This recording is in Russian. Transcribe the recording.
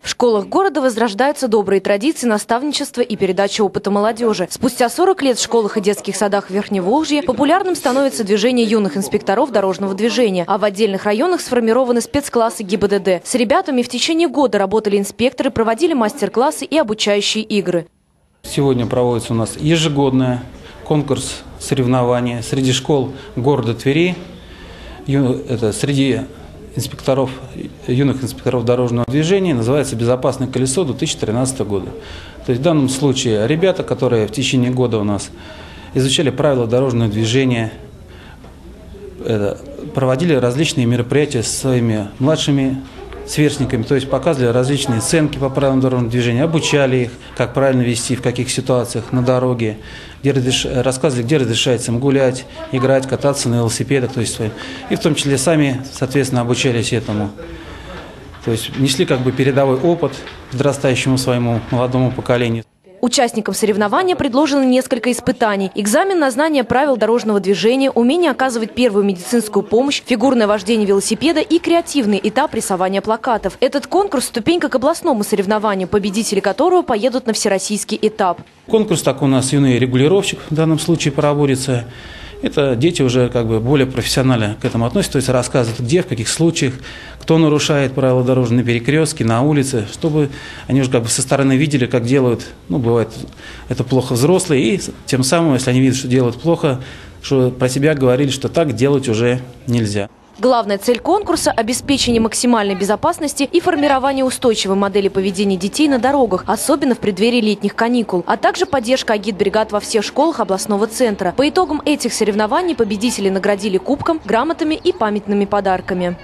В школах города возрождаются добрые традиции наставничества и передачи опыта молодежи. Спустя 40 лет в школах и детских садах Верхневолжья популярным становится движение юных инспекторов дорожного движения, а в отдельных районах сформированы спецклассы ГИБДД. С ребятами в течение года работали инспекторы, проводили мастер-классы и обучающие игры. Сегодня проводится у нас ежегодный конкурс соревнования среди школ города Твери. Это среди инспекторов, юных инспекторов дорожного движения называется «Безопасное колесо 2013 года». То есть в данном случае ребята, которые в течение года у нас изучали правила дорожного движения, это, проводили различные мероприятия со своими младшими сверстниками, то есть показывали различные сценки по правилам дорожного движения, обучали их, как правильно вести, в каких ситуациях на дороге, где разреш- рассказывали, где разрешается им гулять, играть, кататься на велосипедах, то есть. И в том числе сами, соответственно, обучались этому. То есть несли как бы передовой опыт подрастающему своему молодому поколению. Участникам соревнования предложено несколько испытаний. Экзамен на знание правил дорожного движения, умение оказывать первую медицинскую помощь, фигурное вождение велосипеда и креативный этап рисования плакатов. Этот конкурс – ступенька к областному соревнованию, победители которого поедут на всероссийский этап. Конкурс так у нас юный регулировщик в данном случае проводится. Это дети уже как бы более профессионально к этому относятся, то есть рассказывают, где, в каких случаях, кто нарушает правила дорожного на перекрестке, на улице, чтобы они уже как бы со стороны видели, как делают, ну, бывает, это плохо взрослые, и тем самым, если они видят, что делают плохо, что про себя говорили, что так делать уже нельзя. Главная цель конкурса – обеспечение максимальной безопасности и формирование устойчивой модели поведения детей на дорогах, особенно в преддверии летних каникул, а также поддержка агитбригад во всех школах областного центра. По итогам этих соревнований победители наградили кубком, грамотами и памятными подарками.